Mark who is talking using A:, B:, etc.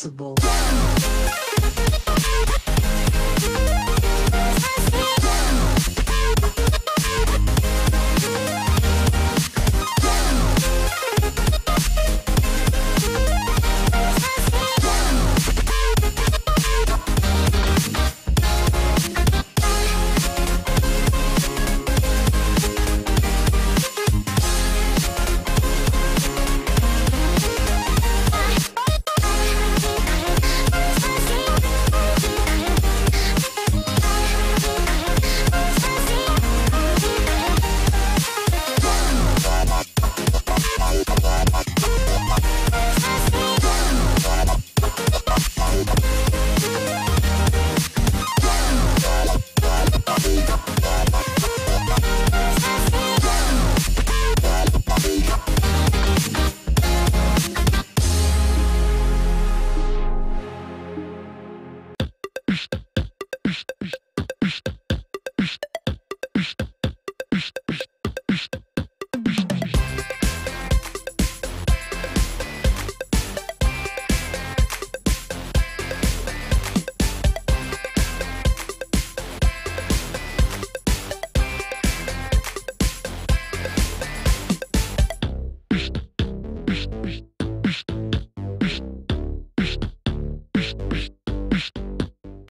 A: Sensible.